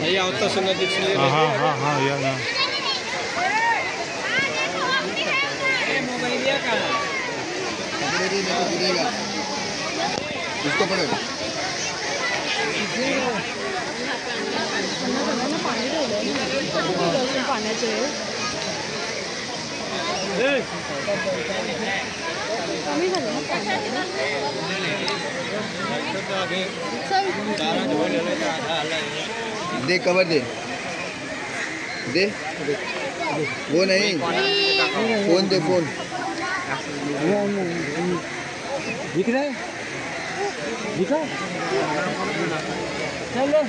भैया होता सुना दीजिए हाँ हाँ हाँ हाँ या या। इसको पड़ेगा पाण्याचे कमी झालं ना पाणी दे कवर दे। दे। वो नहीं। फ़ोन दे फ़ोन। दिख रहा है? दिखा। चलो।